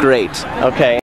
great. Okay.